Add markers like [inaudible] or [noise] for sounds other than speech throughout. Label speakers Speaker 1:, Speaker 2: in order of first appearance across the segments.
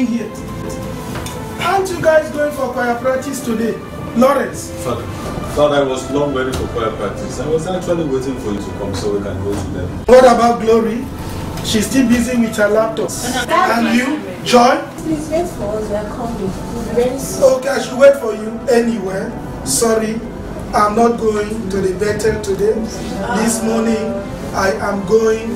Speaker 1: What? What is happening here? Aren't you guys going for choir practice today? Lawrence.
Speaker 2: Father, Father, I was long ready for choir practice. I was actually waiting for you to come so we can go to them.
Speaker 1: What about Glory? She's still busy with her laptop. And you, Joy?
Speaker 3: Please wait for us, we are coming. Very soon.
Speaker 1: Okay, I should wait for you anywhere. Sorry, I'm not going to the Bethel today. This morning, I am going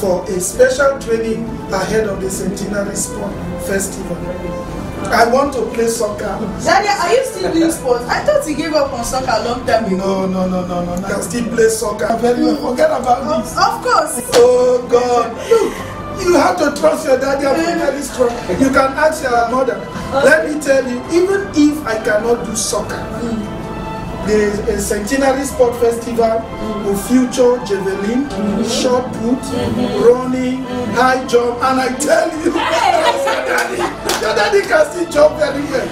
Speaker 1: for a special training ahead of the Centenary Sport Festival. I want to play soccer.
Speaker 4: Daddy, are you still doing sports? I thought you gave up on soccer a long time ago.
Speaker 1: No, no, no, no, no. I can still play soccer very well. Forget about this.
Speaker 4: Of course.
Speaker 1: Oh God. Look, you have to trust your daddy and be very strong. You can ask your mother. Let me tell you, even if I cannot do soccer, the uh, Centenary Sport Festival will feature javelin, shot put, running, high jump, and I tell you, [laughs] your daddy, your daddy can still jump very well.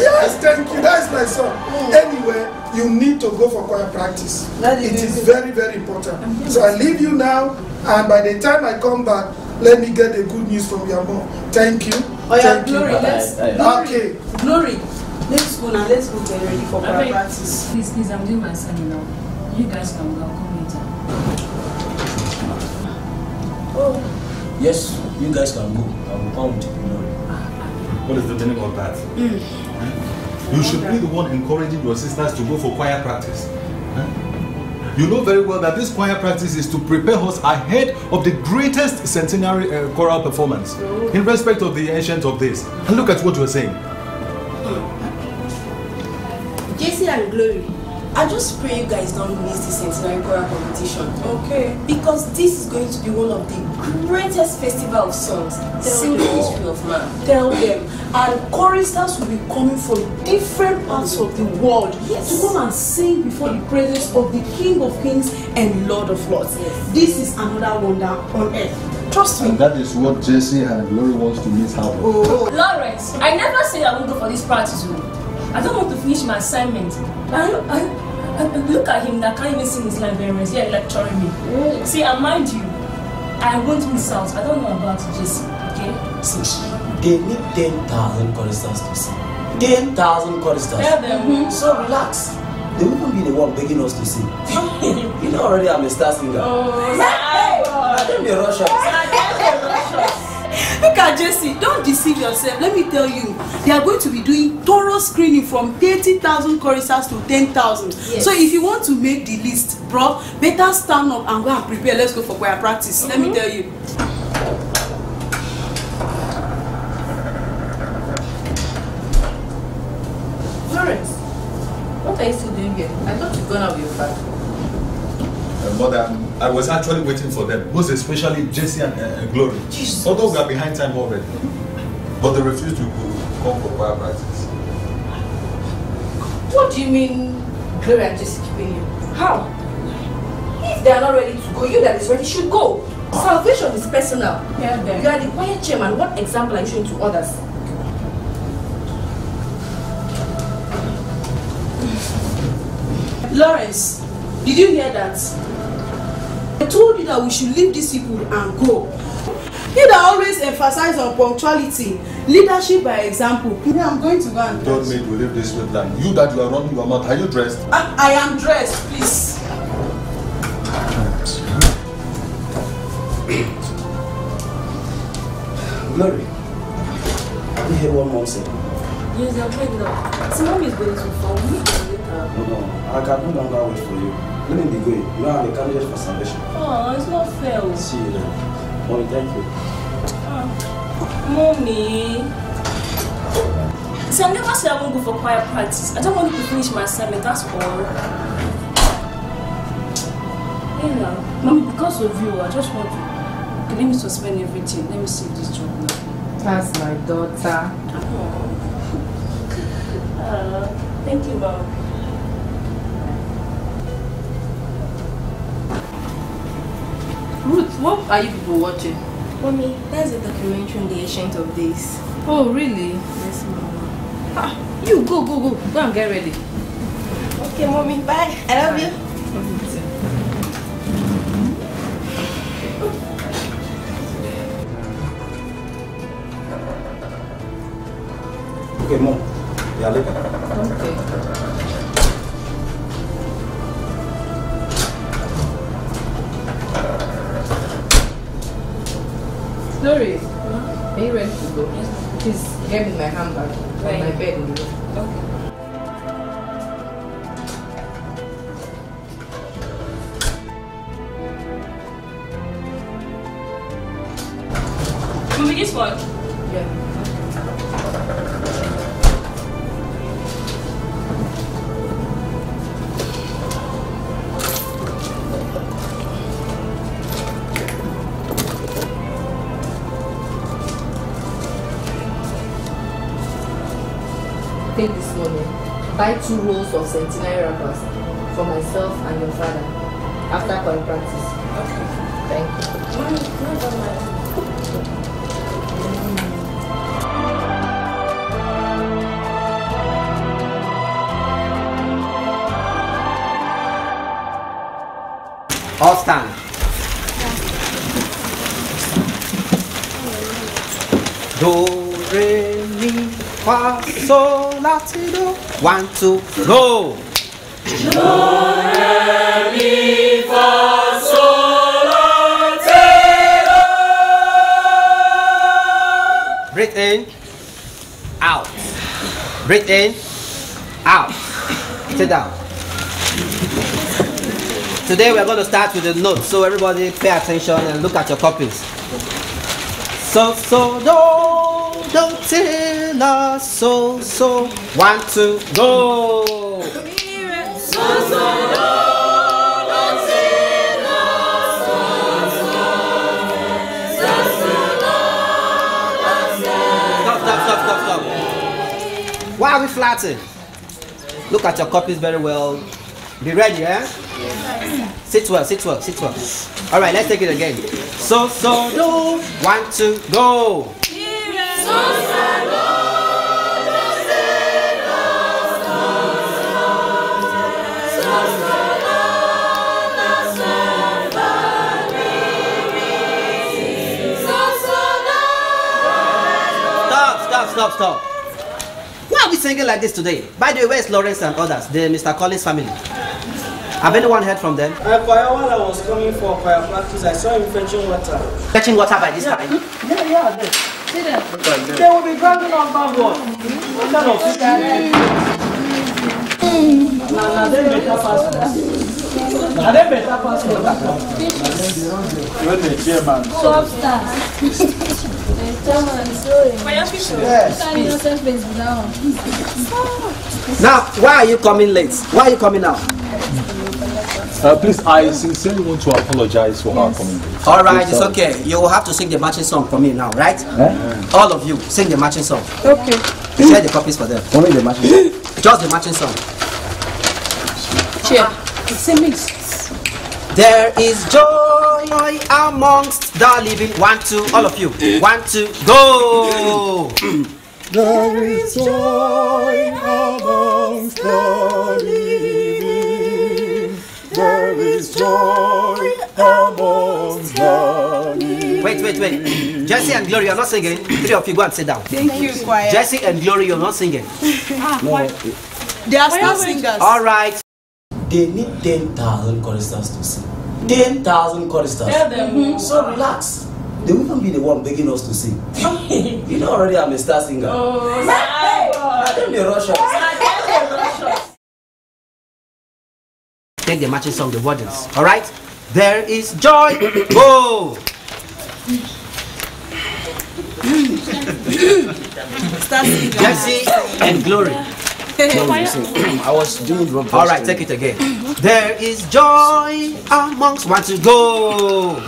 Speaker 1: Yes, thank you. That's my son. Anyway, you need to go for choir practice. It is very, very important. So I leave you now, and by the time I come back, let me get the good news from your mom. Thank you.
Speaker 4: Oh yeah,
Speaker 1: Thank you.
Speaker 4: Glory, let's.
Speaker 1: Okay.
Speaker 4: Glory, let's go now. Let's go get ready for
Speaker 5: I
Speaker 4: choir practice.
Speaker 5: Please, please, I'm doing my assignment now. You guys can go. I'll come later.
Speaker 4: Oh,
Speaker 6: Yes, you guys can go. I will come with you. Glory.
Speaker 2: What is the meaning of that? Hmm. Hmm? You should be the one encouraging your sisters to go for choir practice. Huh? You know very well that this choir practice is to prepare us ahead of the greatest centenary uh, choral performance in respect of the ancient of this. And look at what you're saying.
Speaker 3: And Glory, I just pray you guys don't miss the Centenary Choral competition.
Speaker 4: okay.
Speaker 3: Because this is going to be one of the greatest festival of songs seen in the history of man.
Speaker 4: Tell them. And choristers will be coming from different parts of the world
Speaker 3: Yes.
Speaker 4: to come and sing before the presence of the King of Kings and Lord of Lords.
Speaker 3: Yes.
Speaker 4: This is another wonder on earth. Trust me.
Speaker 7: And that is what Jesse and Glory wants to miss out on.
Speaker 4: Oh,
Speaker 5: Lawrence, I never said I won't go for this practice. Oh. I don't want to finish my assignment. I, I, I, I- look at him that can't even sing his well. He's lecturing me. See, and mind you, I won't miss out. I don't know about Jesse, okay?
Speaker 6: See, they need 10,000 choristers to sing. 10,000 choristers.
Speaker 5: Tell them. Mm-hmm.
Speaker 6: So relax. They won't be the one begging us to sing. [laughs] you know already I'm a star singer.
Speaker 5: Oh,
Speaker 4: Jesse, don't deceive yourself. Let me tell you, they are going to be doing thorough screening from 30,000 choristers to 10,000.
Speaker 3: Yes.
Speaker 4: So if you want to make the list, bro, better stand up and go and prepare. Let's go for choir practice. Let me tell you.
Speaker 3: Florence, what are you still doing here? I thought you'd gone out with your father.
Speaker 2: Uh, Mother, I was actually waiting for them, most especially Jesse and uh, Glory.
Speaker 3: Jesus.
Speaker 2: Although we are behind time already. But they refused to go, come for choir practice.
Speaker 3: What do you mean Glory and Jesse keeping you? How? If they are not ready to go, you that is ready should go. Salvation is personal.
Speaker 5: Tell them.
Speaker 3: You are the choir chairman. What example are you showing to others?
Speaker 4: Lawrence, did you hear that? I told you that we should leave these people and go. You that always emphasize on punctuality, leadership by example. Yeah, I'm going to go and
Speaker 2: Don't make we leave this with line. You that you are running your mouth, are you dressed?
Speaker 4: I, I am dressed, please.
Speaker 6: Glory. Have you heard what mom said?
Speaker 5: Yes, I'm now. See, mom is going to phone me later.
Speaker 6: No, no. I can no longer wait for you. Let me be going. You know I'm a candidate for salvation.
Speaker 5: Oh, it's not fair. oh.
Speaker 6: See you then. Mommy, thank you.
Speaker 5: Mommy. See, I never said I won't go for choir practice. I don't want to finish my assignment, that's all. Yeah, Mommy, because of you, I just want to. Okay, let me suspend everything. Let me see this job now.
Speaker 8: That's my daughter.
Speaker 5: Uh, thank you, Mom.
Speaker 8: What are you people watching?
Speaker 3: Mommy, there's a documentary on the Ancient of Days.
Speaker 8: Oh, really?
Speaker 3: Yes, Mama.
Speaker 8: Ah, you go, go, go. Go and get ready.
Speaker 3: Okay, Mommy. Bye. I love Bye. you.
Speaker 6: Okay, mom. Yeah, later.
Speaker 8: Okay. Glory, are you ready to go? Please get my handbag and my bed in the room.
Speaker 5: Okay. Mommy, this one.
Speaker 8: Buy two rolls of centenary wrappers for myself and your father after choir practice. Okay. Thank you.
Speaker 9: All stand. Do, re, mi, fa, sol, la, ti, do. One, two, go. Breathe in, out. Breathe in, out. Sit down. Today we are going to start with the notes, so everybody pay attention and look at your copies. So so do do ti la so so one two go. Why are we flatting? Look at your copies very well. Be ready, eh? Sit well, sit well, sit well. All right, let's take it again. So, so, do. One, two, go. Stop, stop, stop, stop. Why are we singing like this today? By the way, where's Lawrence and others, the Mr. Collins family? Have anyone heard from them?
Speaker 6: Uh, choir, while I was coming for choir practice, I saw him fetching water.
Speaker 9: Fetching water by this time.
Speaker 6: Yeah, yeah, they, they they better pass. Now, they better pass water.
Speaker 7: You're the chairman.
Speaker 10: Top stars. Chairman, sorry.
Speaker 6: Yes.
Speaker 10: That.
Speaker 9: Now, why are you coming late? Why are you coming now?
Speaker 2: Uh, please, I sincerely want to apologize for our coming late.
Speaker 9: All right, it's uh, okay. You will have to sing the matching song for me now, right? Eh? All of you, sing the matching song.
Speaker 4: Okay.
Speaker 9: Share the copies for them.
Speaker 6: Only the match. [gasps]
Speaker 9: Just the matching song.
Speaker 4: Chair. Ah, it's a mix.
Speaker 9: There is joy amongst the living. One, two, all of you. One, two, go.
Speaker 7: There is joy amongst the living. There is joy amongst the.
Speaker 9: Wait, wait, wait. Jesse and Glory, you're not singing. Three of you go and sit down.
Speaker 4: Thank you, choir.
Speaker 9: Jesse and Glory, you're not singing.
Speaker 4: They are star singers.
Speaker 9: All right.
Speaker 6: They need 10,000 choristers to sing. 10,000 choristers.
Speaker 5: Tell them.
Speaker 6: So relax. They will even be the one begging us to sing. [laughs] you know already I'm a star singer.
Speaker 5: Oh,
Speaker 6: I don't be rush
Speaker 9: Take the matching song, the wordings. All right. There is joy. [coughs] Go.
Speaker 4: Star.
Speaker 9: Jesse and Glory. [laughs] [coughs]
Speaker 6: I was doing drum
Speaker 9: All right, take it again. [coughs] There is joy amongst. Want to go?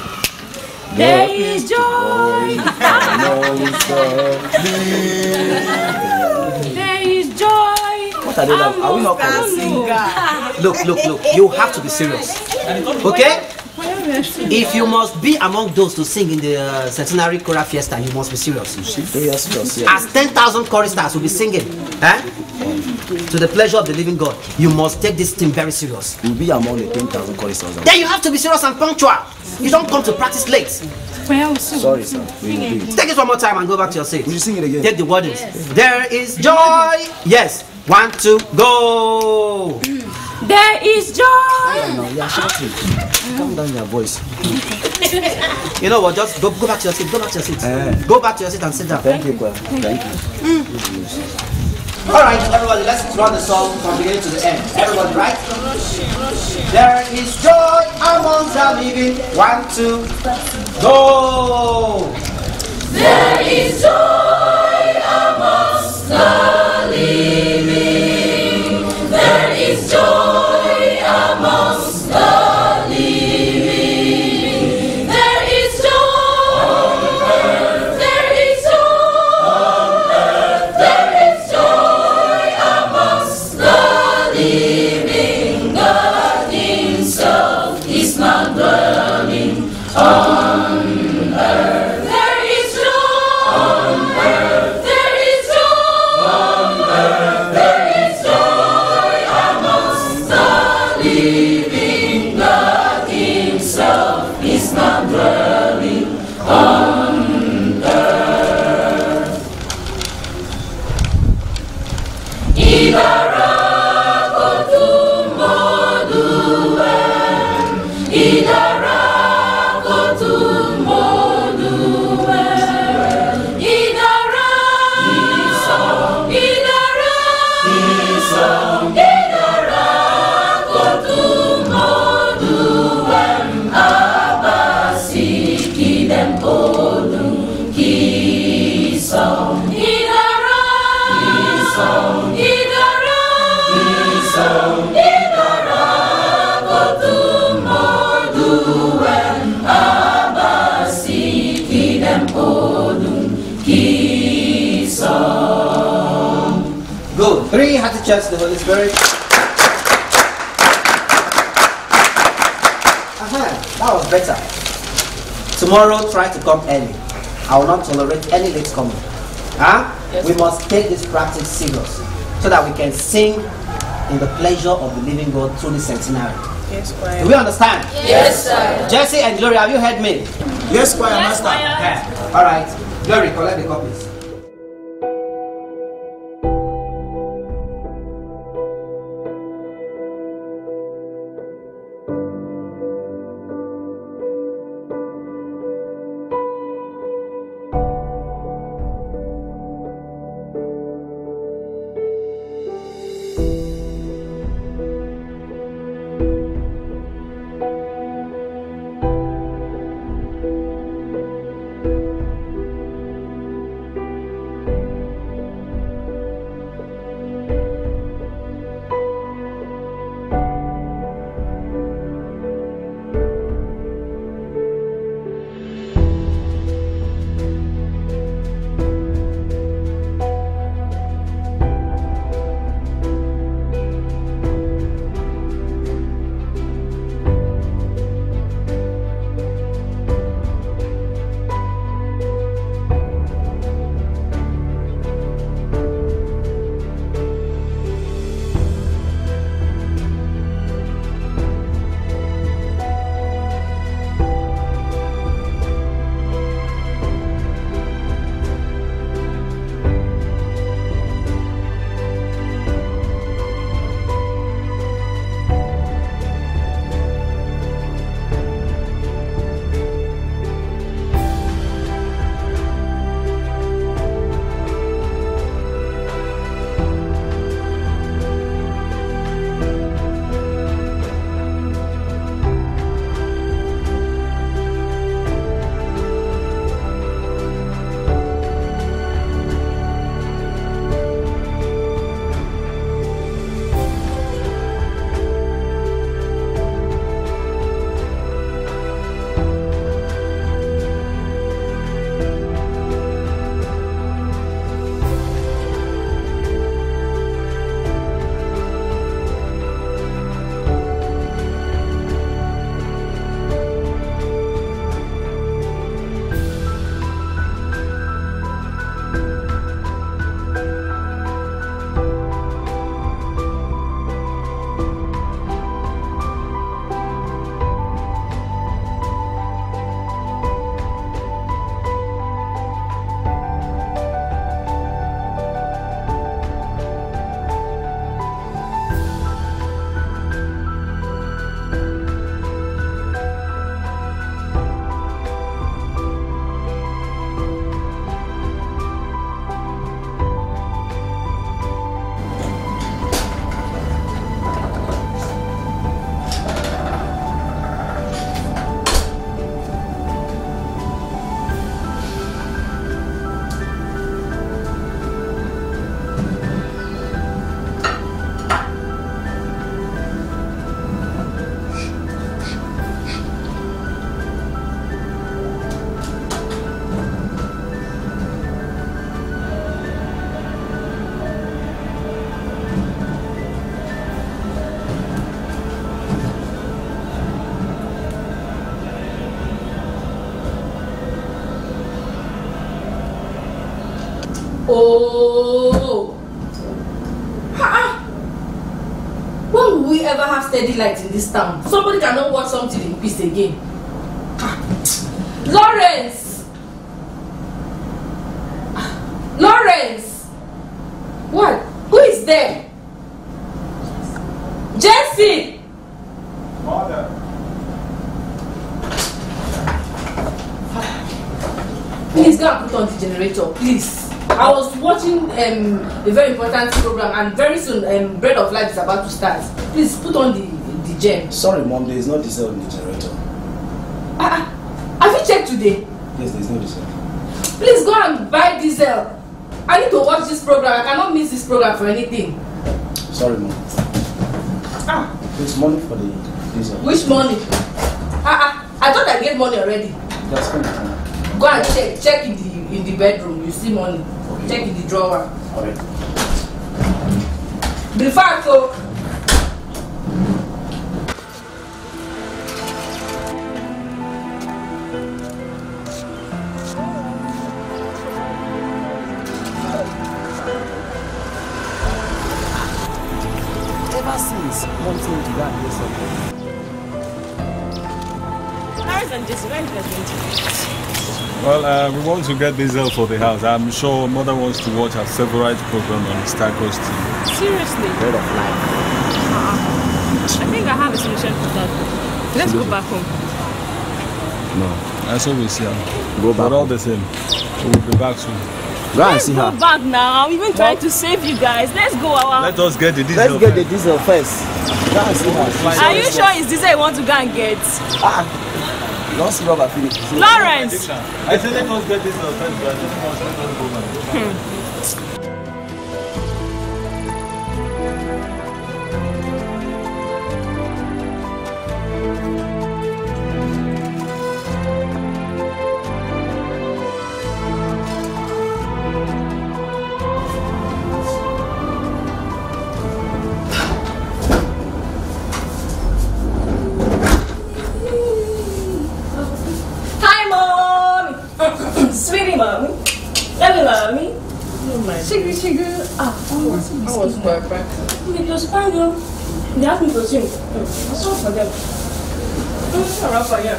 Speaker 5: There is joy.
Speaker 7: Amongst [laughs] the
Speaker 5: There is joy.
Speaker 6: What are they like? Are we not
Speaker 4: Star
Speaker 6: correct?
Speaker 4: singer.
Speaker 9: Look, look, look. You have to be serious. Okay? If you must be among those to sing in the uh, centenary choral fiesta, you must be serious.
Speaker 6: Yes, yes, yes.
Speaker 9: As 10,000 choristers will be singing eh? to the pleasure of the living God, you must take this thing very serious.
Speaker 6: You'll be among the 10,000 choristers.
Speaker 9: Then you have to be serious and punctual. You don't come to practice late.
Speaker 6: Sorry, sir. We will do it.
Speaker 9: Take it one more time and go back to your seat.
Speaker 6: Will you sing it again?
Speaker 9: Take the wordings. There is joy. Yes. One, two, go.
Speaker 11: There is joy.
Speaker 6: No, you are shouting. Calm down your voice.
Speaker 9: You know what? Just go, go back to your seat. Go back to your seat.
Speaker 6: Eh.
Speaker 9: Go back to your seat and sit down.
Speaker 6: Thank you, Kwa. Thank you.
Speaker 9: All right, everybody, let's run the song from beginning to the end. Everybody, right? There is joy amongst the living. One, two, go.
Speaker 5: There is joy amongst the
Speaker 9: Three hearty cheers to the Holy Spirit. Aha, that was better. Tomorrow, try to come early. I will not tolerate any late coming. Huh? we must take this practice serious so that we can sing in the pleasure of the living God through the centenary.
Speaker 4: Yes,
Speaker 9: Do we understand?
Speaker 5: Yes, sir.
Speaker 9: Jesse and Gloria, have you heard me?
Speaker 6: Yes, choir
Speaker 11: Yes,
Speaker 6: master.
Speaker 11: choir.
Speaker 9: Yeah. All right. Glory, collect the copies.
Speaker 3: Steady light in this town? Somebody cannot watch something in peace again. Ah. Lawrence! Ah. Lawrence! What? Who is there? Jesse!
Speaker 2: Mother.
Speaker 3: Please go and put on the generator, please. I was watching um, a very important program and very soon um, Bread of Life is about to start. Please put on the, the gem.
Speaker 12: Sorry, mom, there is no diesel in the generator.
Speaker 3: Ah, ah. have you checked today?
Speaker 12: Yes, there is no diesel.
Speaker 3: Please go and buy diesel. I need to watch this program. I cannot miss this program for anything.
Speaker 12: Sorry, mom.
Speaker 3: Ah,
Speaker 12: It's money for the diesel.
Speaker 3: which money? Ah, ah. I thought I gave money already.
Speaker 12: That's fine.
Speaker 3: Go and check. Check in the in the bedroom. You see money. Check in the drawer.
Speaker 12: Alright.
Speaker 3: Be fast, oh.
Speaker 9: Ever since wanting to go and do something.
Speaker 5: Harris and Jesse, where is your
Speaker 2: Well, uh, we want to get diesel for the house. I'm sure mother wants to watch her favorite program on Starcross TV.
Speaker 5: Seriously?
Speaker 12: Bread of life.
Speaker 5: I think I have a solution for that. Let's go back home.
Speaker 2: No. That's what we see her.
Speaker 12: Go
Speaker 2: But all the same, we'll be back soon.
Speaker 12: Go
Speaker 5: Let's
Speaker 12: see
Speaker 5: go
Speaker 12: her.
Speaker 5: back now. I'm even trying to save you guys. Let's go. Our...
Speaker 2: Let us get the diesel.
Speaker 12: Let's get the diesel first. Go and see her.
Speaker 5: Are you sure it's diesel you want to go and get?
Speaker 12: Ah, don't see rubber finish.
Speaker 5: Lawrence!
Speaker 2: I said let us get diesel first, but I don't want let us go back.
Speaker 5: Sugar, sugar. Ah, oh, what's
Speaker 3: How was my practice?
Speaker 5: It was fine, though. They asked me to sing. I saw for them. Mm, all right, for you.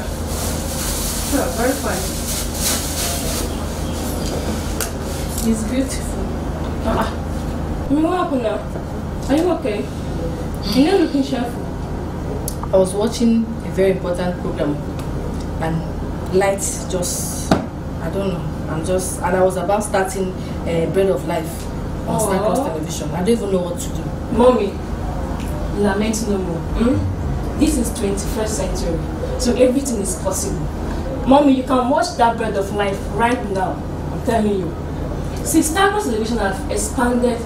Speaker 5: Yeah, very fine.
Speaker 3: It's beautiful.
Speaker 5: Ah, I mean, what happened now? Are you okay? You're not looking cheerful.
Speaker 3: I was watching a very important program and lights just I don't know. I'm just and I was about starting uh, Bread of Life on Star Cross Television. I don't even know what to do.
Speaker 5: Mommy, lament no more. Hmm? This is 21st century, so everything is possible. Mommy, you can watch that bread of life right now. I'm telling you. Since Starcross Television have expanded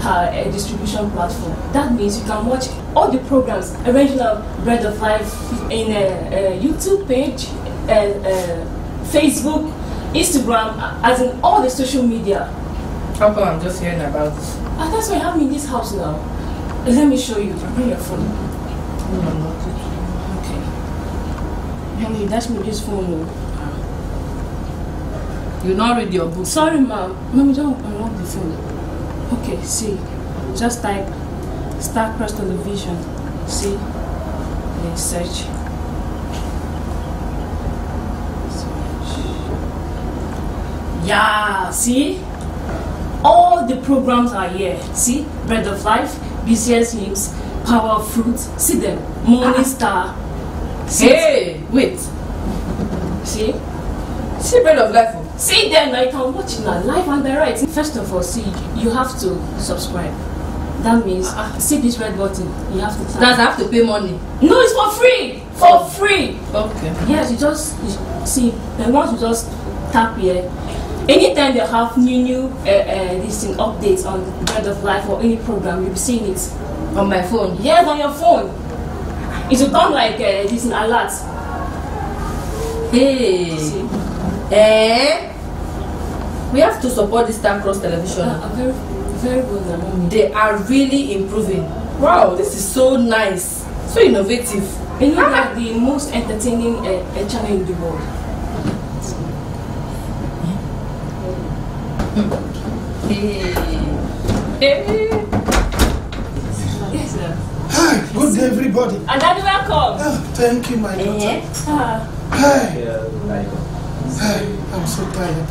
Speaker 5: her uh, distribution platform, that means you can watch all the programs, original Bread of Life, in a, a YouTube page, and uh, Facebook, Instagram, as in all the social media.
Speaker 3: How come I'm just hearing about this?
Speaker 5: Ah, that's why I have me in this house now. Let me show you. Bring your phone.
Speaker 3: No, I'm not.
Speaker 5: Okay. Honey, that's me this phone. oh.
Speaker 3: You not read your book.
Speaker 5: Sorry, ma'am. Ma'am, don't unlock the phone. Okay, see. Just type Star Cross Television. See? Then search. Yeah, see? All the programs are here. See? Bread of Life, BCS Hymns, Power of Fruit. See them. Morning ah. Star. See?
Speaker 3: Hey, wait.
Speaker 5: See?
Speaker 3: See Bread of Life. oh.
Speaker 5: See them you can watch it now, live and direct. First of all, see, you have to subscribe. That means, ah, ah. see this red button, you have to tap.
Speaker 3: That I have to pay money.
Speaker 5: No, it's for free! For oh. free!
Speaker 3: Okay.
Speaker 5: Yes, you just, you, see, then once you just tap here, anytime they have new, new, uh, uh, this thing, updates on Bread of Life or any program, you'll be seeing it.
Speaker 3: On my phone?
Speaker 5: Yes, on your phone. It will come like uh, this alert.
Speaker 3: Hey.
Speaker 5: See?
Speaker 3: Eh? We have to support this Star Cross Television.
Speaker 5: Uh, very, very good.
Speaker 3: They are really improving. Wow, this is so nice. So innovative.
Speaker 5: You know, like the most entertaining uh, uh, channel in the world.
Speaker 3: Hey. Hey.
Speaker 5: Yes, sir.
Speaker 1: Hi, good day, everybody.
Speaker 5: And daddy, welcome.
Speaker 1: Ah, thank you, my daughter.
Speaker 5: Ah.
Speaker 1: Hi. Hi, I'm so tired.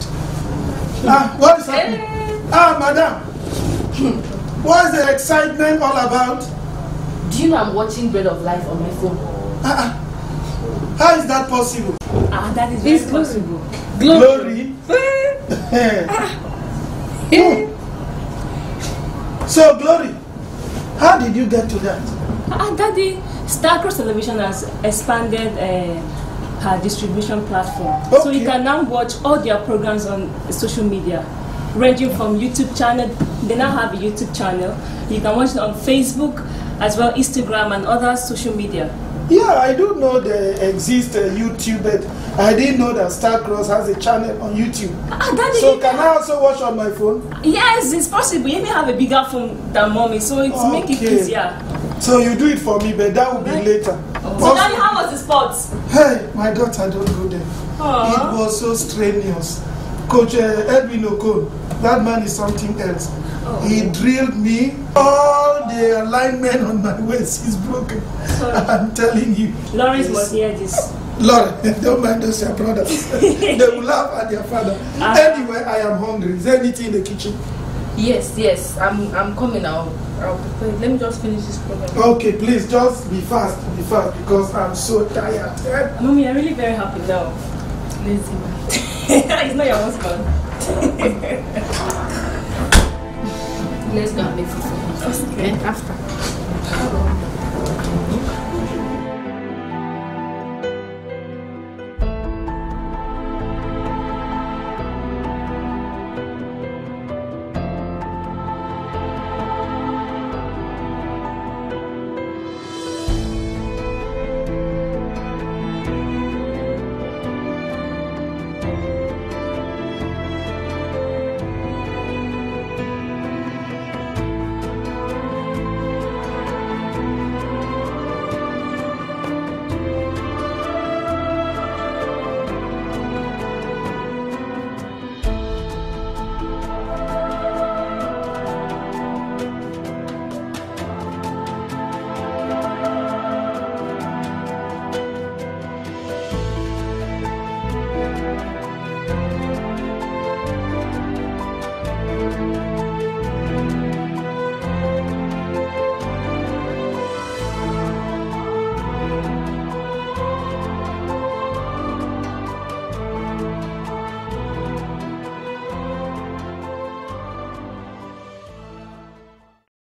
Speaker 1: Ah, what is happening? Ah, madam. What is the excitement all about?
Speaker 3: Do you know I'm watching Bread of Life on my phone?
Speaker 1: Ah, how is that possible?
Speaker 5: Ah, that is very
Speaker 3: It's glory.
Speaker 5: possible.
Speaker 1: Glory. [laughs] So, Glory, how did you get to that?
Speaker 5: Ah, Daddy, Starcross Television has expanded uh, her distribution platform. So you can now watch all their programs on social media, ranging from YouTube channel. They now have a YouTube channel. You can watch it on Facebook, as well Instagram and other social media.
Speaker 1: Yeah, I do know there exists a YouTube, but I didn't know that Starcross has a channel on YouTube.
Speaker 5: Daddy,
Speaker 1: so can I also watch on my phone?
Speaker 5: Yes, it's possible. You may have a bigger phone than mommy, so it's make it easier.
Speaker 1: So you do it for me, but that will be later.
Speaker 5: So Daddy, how was the sports?
Speaker 1: Hey, my daughter don't go there.
Speaker 5: Aw.
Speaker 1: It was so strenuous. Coach uh, Edwin Okon, that man is something else. He drilled me. All the alignment on my waist is broken. [laughs] I'm telling you.
Speaker 5: Lawrence must hear this.
Speaker 1: Lord, [laughs] don't mind those your brothers. [laughs] they will laugh at their father.
Speaker 3: Ah.
Speaker 1: Anyway, I am hungry. Is there anything in the kitchen?
Speaker 3: Yes, yes. I'm I'm coming now. Let me just finish this program.
Speaker 1: Okay, please just be fast, be fast because I'm so tired.
Speaker 5: Mommy, I'm really very happy now.
Speaker 3: Lazy man.
Speaker 5: it's not your husband.
Speaker 3: Let's go and make food for him.
Speaker 5: Okay.
Speaker 3: After.